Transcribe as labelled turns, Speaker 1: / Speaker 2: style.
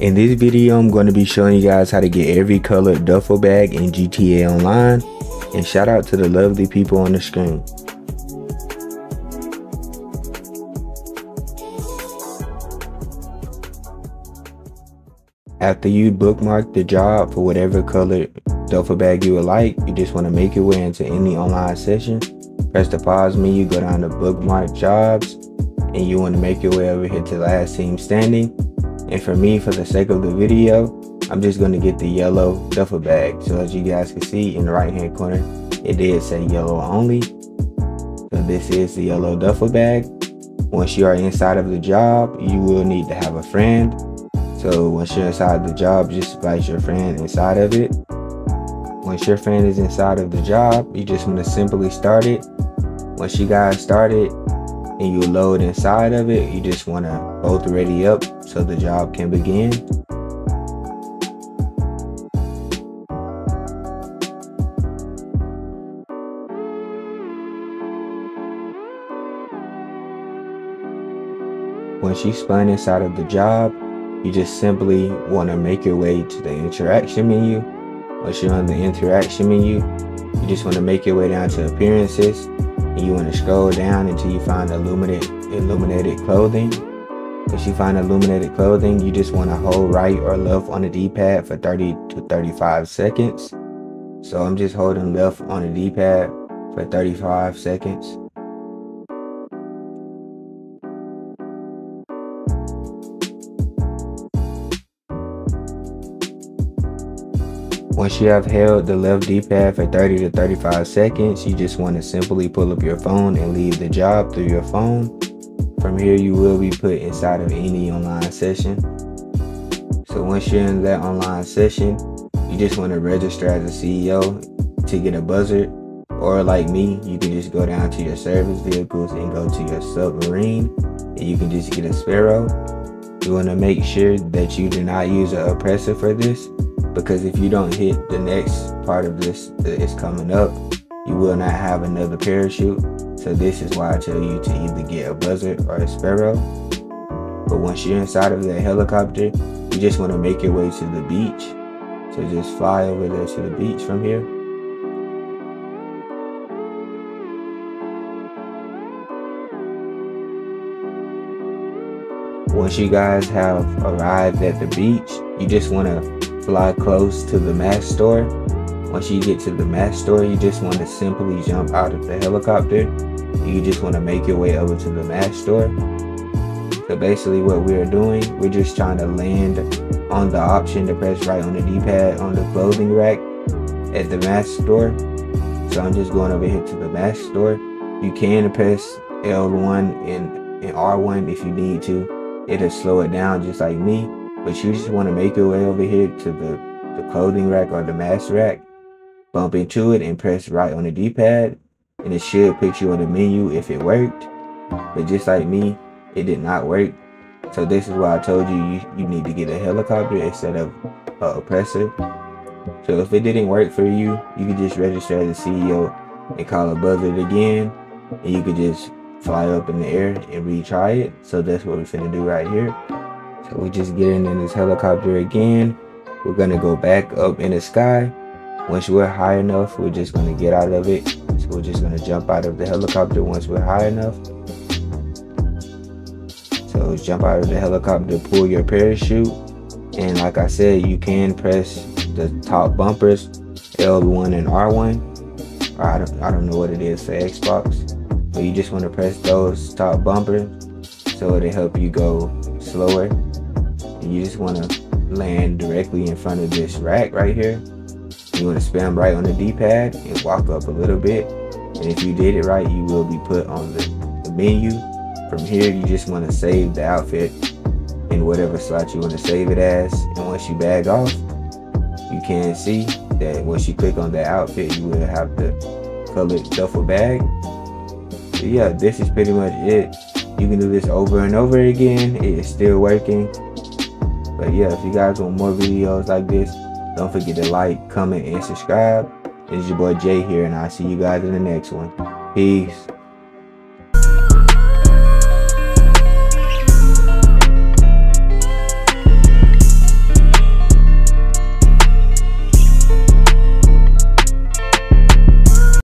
Speaker 1: In this video, I'm going to be showing you guys how to get every colored duffel bag in GTA Online. And shout out to the lovely people on the screen. After you bookmark the job for whatever colored duffel bag you would like, you just want to make your way into any online session. Press the pause menu, go down to bookmark jobs, and you want to make your way over here to last team standing. And for me, for the sake of the video, I'm just going to get the yellow duffel bag. So as you guys can see in the right hand corner, it did say yellow only. So this is the yellow duffel bag. Once you are inside of the job, you will need to have a friend so once you're inside the job, just invite your friend inside of it. Once your friend is inside of the job, you just want to simply start it. Once you guys start it and you load inside of it, you just want to both ready up so the job can begin. Once you spun inside of the job, you just simply want to make your way to the interaction menu. Once you're on the interaction menu, you just want to make your way down to appearances and you want to scroll down until you find illuminated illuminated clothing. If you find illuminated clothing, you just want to hold right or left on the D-pad for 30 to 35 seconds. So I'm just holding left on the D-pad for 35 seconds. Once you have held the left D-pad for 30 to 35 seconds, you just want to simply pull up your phone and leave the job through your phone. From here, you will be put inside of any online session. So once you're in that online session, you just want to register as a CEO to get a buzzard. Or like me, you can just go down to your service vehicles and go to your submarine and you can just get a sparrow. You want to make sure that you do not use an oppressor for this because if you don't hit the next part of this that is coming up, you will not have another parachute. So this is why I tell you to either get a buzzard or a sparrow. But once you're inside of that helicopter, you just want to make your way to the beach. So just fly over there to the beach from here. Once you guys have arrived at the beach, you just want to fly close to the mask store. Once you get to the mask store, you just want to simply jump out of the helicopter. You just want to make your way over to the mask store. So basically what we are doing, we're just trying to land on the option to press right on the D-pad on the clothing rack at the mask store. So I'm just going over here to the mask store. You can press L1 and, and R1 if you need to. It'll slow it down just like me but you just want to make your way over here to the, the clothing rack or the mask rack, bump into it and press right on the D-pad and it should put you on the menu if it worked. But just like me, it did not work. So this is why I told you you, you need to get a helicopter instead of a oppressor. So if it didn't work for you, you could just register as a CEO and call a buzzard again. And you could just fly up in the air and retry it. So that's what we're finna do right here. So we just getting in this helicopter again. We're gonna go back up in the sky. Once we're high enough, we're just gonna get out of it. So we're just gonna jump out of the helicopter once we're high enough. So jump out of the helicopter, pull your parachute. And like I said, you can press the top bumpers, L1 and R1. I don't, I don't know what it is for Xbox. But you just wanna press those top bumpers so it'll help you go slower you just want to land directly in front of this rack right here. You want to spam right on the D-pad and walk up a little bit. And if you did it right, you will be put on the, the menu. From here, you just want to save the outfit in whatever slot you want to save it as. And once you bag off, you can see that once you click on the outfit, you will have the colored duffel bag. So yeah, this is pretty much it. You can do this over and over again. It is still working. But yeah, if you guys want more videos like this, don't forget to like, comment, and subscribe. It's your boy Jay here, and I'll see you guys in the next one. Peace.